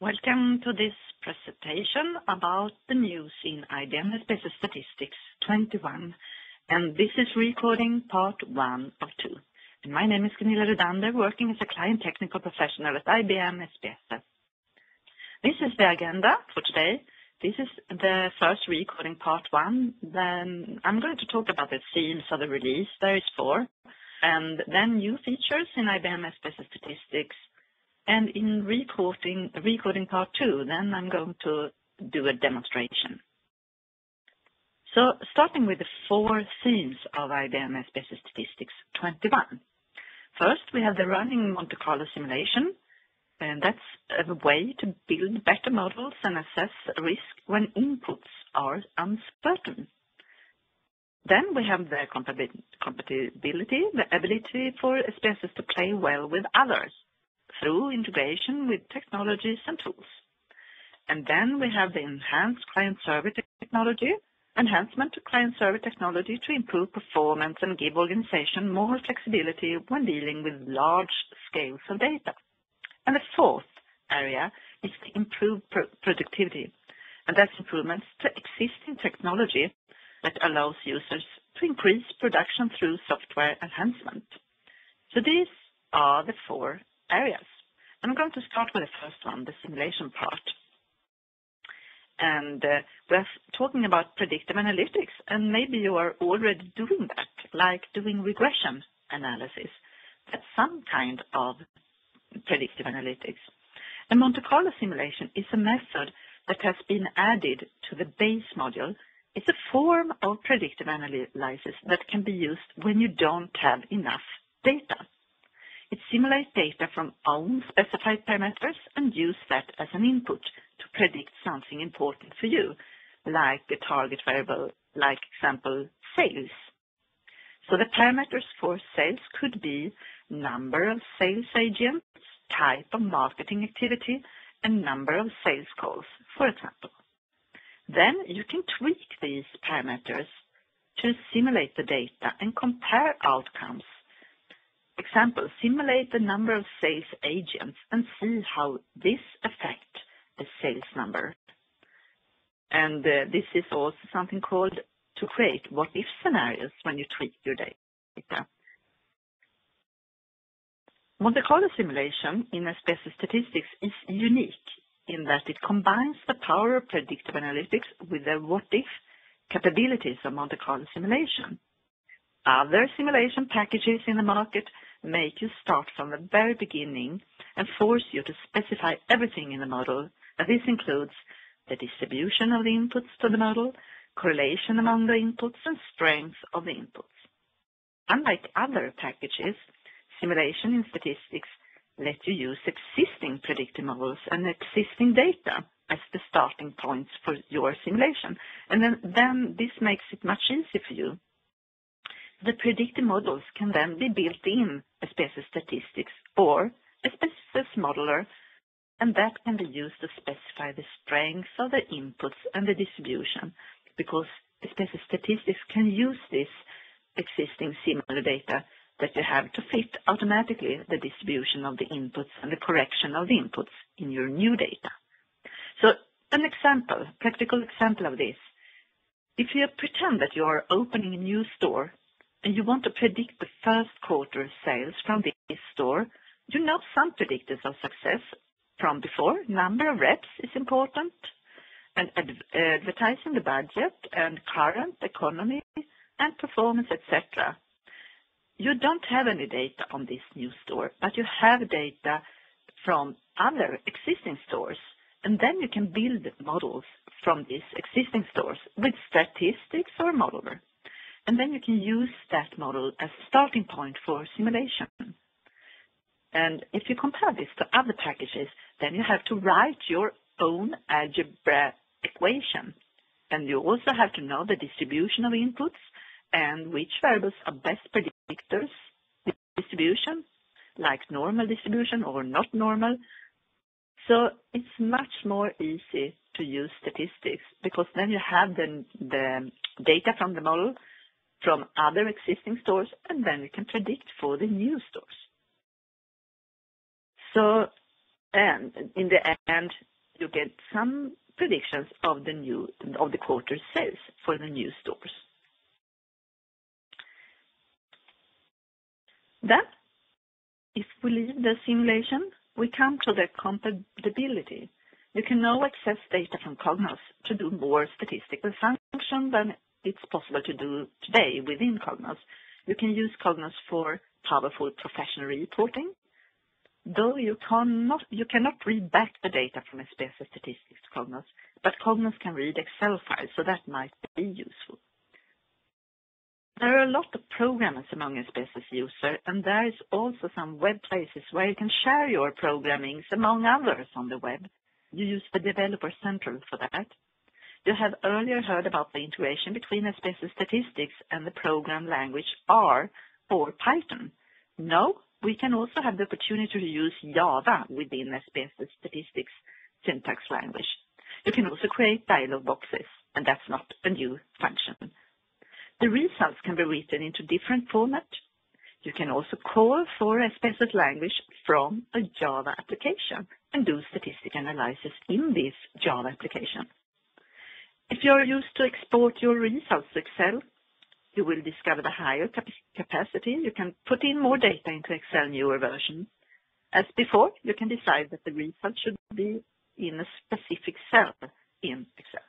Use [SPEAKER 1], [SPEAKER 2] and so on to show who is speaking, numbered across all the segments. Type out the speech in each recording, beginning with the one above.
[SPEAKER 1] Welcome to this presentation about the news in IBM SPSS Statistics 21, and this is recording part one of two. My name is Gunilla Rydander, working as a client technical professional at IBM SPSS. This is the agenda for today. This is the first recording, part one. Then I'm going to talk about the themes of the release. There is four, and then new features in IBM SPSS Statistics and in recording, recording part two, then I'm going to do a demonstration. So starting with the four themes of IBM SPSS Statistics 21. First, we have the running Monte Carlo simulation, and that's a way to build better models and assess risk when inputs are uncertain. Then we have the compatibility, the ability for SPSS to play well with others through integration with technologies and tools. And then we have the enhanced client-server technology, enhancement to client-server technology to improve performance and give organization more flexibility when dealing with large scales of data. And the fourth area is to improve productivity, and that's improvements to existing technology that allows users to increase production through software enhancement. So these are the four areas. I'm going to start with the first one, the simulation part. And uh, we're talking about predictive analytics, and maybe you are already doing that, like doing regression analysis. That's some kind of predictive analytics. A Monte Carlo simulation is a method that has been added to the base module. It's a form of predictive analysis that can be used when you don't have enough data. It simulates data from own specified parameters and use that as an input to predict something important for you, like a target variable, like example, sales. So the parameters for sales could be number of sales agents, type of marketing activity, and number of sales calls, for example. Then you can tweak these parameters to simulate the data and compare outcomes Example, simulate the number of sales agents and see how this affects the sales number. And uh, this is also something called to create what-if scenarios when you tweak your data. Monte Carlo simulation in SPSS statistics is unique in that it combines the power of predictive analytics with the what-if capabilities of Monte Carlo simulation. Other simulation packages in the market make you start from the very beginning and force you to specify everything in the model. And this includes the distribution of the inputs to the model, correlation among the inputs, and strength of the inputs. Unlike other packages, simulation in statistics let you use existing predictive models and existing data as the starting points for your simulation. And then, then this makes it much easier for you the predictive models can then be built in SPSS statistics or SPSS modeler, and that can be used to specify the strength of the inputs and the distribution, because SPSS statistics can use this existing similar data that you have to fit automatically the distribution of the inputs and the correction of the inputs in your new data. So an example, practical example of this, if you pretend that you are opening a new store and you want to predict the first quarter sales from this store, you know some predictors of success from before. Number of reps is important, and advertising the budget and current economy and performance, etc. You don't have any data on this new store, but you have data from other existing stores, and then you can build models from these existing stores with statistics or modeler and then you can use that model as a starting point for simulation. And if you compare this to other packages, then you have to write your own algebra equation. And you also have to know the distribution of inputs and which variables are best predictors The distribution, like normal distribution or not normal. So it's much more easy to use statistics because then you have the, the data from the model from other existing stores, and then we can predict for the new stores. In the end, you get some predictions of the new of the quarter sales for the new stores. If we leave the simulation, we come to the compatibility. You can now access data from Cognos to do more statistical function than it's possible to do today within Cognos. You can use Cognos for powerful professional reporting, though you cannot, you cannot read back the data from SPSS Statistics to Cognos, but Cognos can read Excel files, so that might be useful. There are a lot of programmers among SPSS users, and there is also some web places where you can share your programmings among others on the web. You use the Developer Central for that. You have earlier heard about the integration between SPSS Statistics and the program language R or Python. Now, we can also have the opportunity to use Java within SPSS Statistics syntax language. You can also create dialog boxes, and that's not a new function. The results can be written into different format. You can also call for a language from a Java application and do statistical analysis in this Java application. If you are used to export your results to Excel, you will discover the higher capacity. You can put in more data into Excel newer version. As before, you can decide that the result should be in a specific cell in Excel.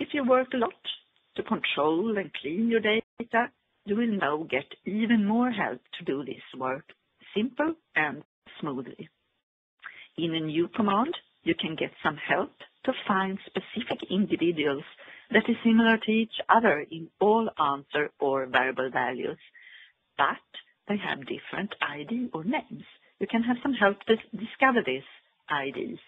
[SPEAKER 1] If you work a lot to control and clean your data, you will now get even more help to do this work simple and smoothly. In a new command, you can get some help to find specific individuals that is similar to each other in all answer or variable values, but they have different ID or names. You can have some help to discover these IDs.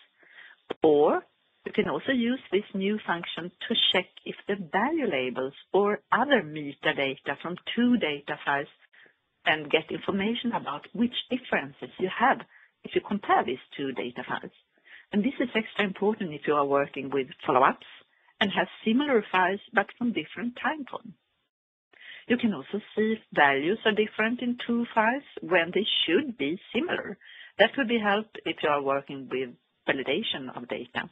[SPEAKER 1] Or you can also use this new function to check if the value labels or other metadata from two data files and get information about which differences you have if you compare these two data files. And this is extra important if you are working with follow-ups and have similar files but from different time points. You can also see if values are different in two files when they should be similar. That would be help if you are working with validation of data.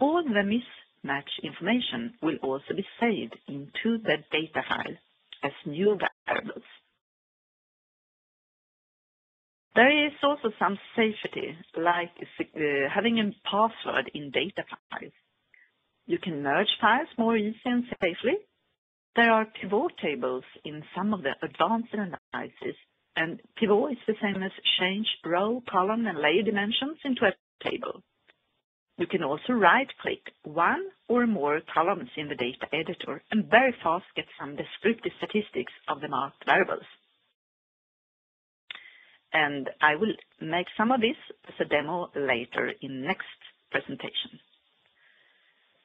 [SPEAKER 1] All the mismatch information will also be saved into the data file as new variables. There is also some safety, like uh, having a password in data files. You can merge files more easily and safely. There are pivot tables in some of the advanced analysis, and pivot is the same as change row, column, and layer dimensions into a table. You can also right-click one or more columns in the data editor and very fast get some descriptive statistics of the marked variables. And I will make some of this as a demo later in next presentation.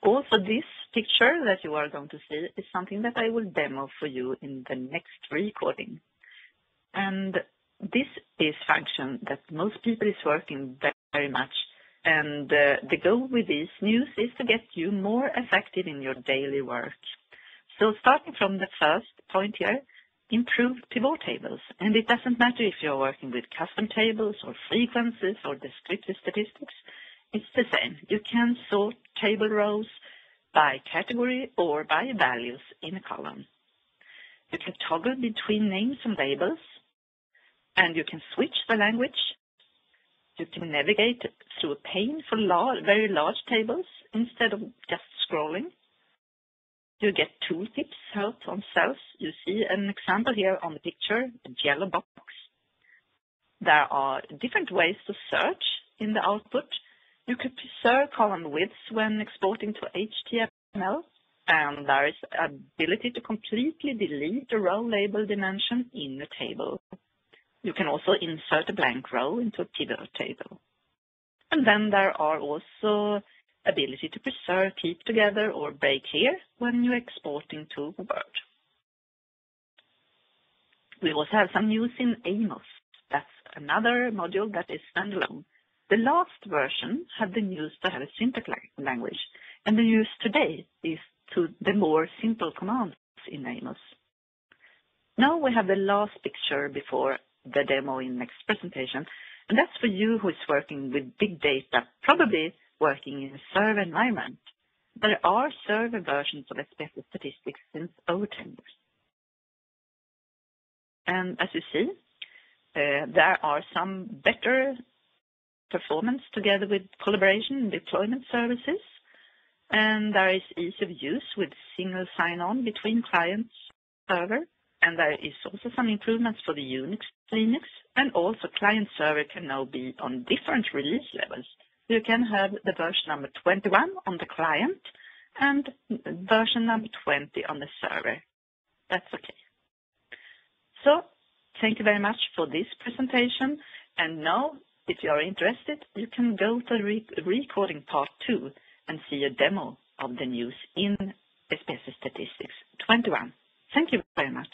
[SPEAKER 1] Also, this picture that you are going to see is something that I will demo for you in the next recording. And this is function that most people is working very much and uh, the goal with this news is to get you more effective in your daily work. So starting from the first point here, improve pivot tables. And it doesn't matter if you're working with custom tables or frequencies or descriptive statistics. It's the same. You can sort table rows by category or by values in a column. You can toggle between names and labels, and you can switch the language you can navigate through a pane for large, very large tables instead of just scrolling. You get tooltips help on cells. You see an example here on the picture, a yellow box. There are different ways to search in the output. You could preserve column widths when exporting to HTML, and there is ability to completely delete a row label dimension in the table. You can also insert a blank row into a pivot table. And then there are also ability to preserve, keep together, or break here when you're exporting to Word. We also have some news in Amos. That's another module that is standalone. The last version had the news to have a syntax language, and the news today is to the more simple commands in Amos. Now we have the last picture before the demo in next presentation. And that's for you who is working with big data, probably working in a server environment. There are server versions of SPSS Statistics since over 10 years. And as you see, uh, there are some better performance together with collaboration and deployment services. And there is ease of use with single sign-on between clients server. And there is also some improvements for the Unix, Linux, and also client server can now be on different release levels. You can have the version number 21 on the client and version number 20 on the server. That's okay. So thank you very much for this presentation. And now, if you are interested, you can go to re recording part two and see a demo of the news in SPSS Statistics 21. Thank you very much.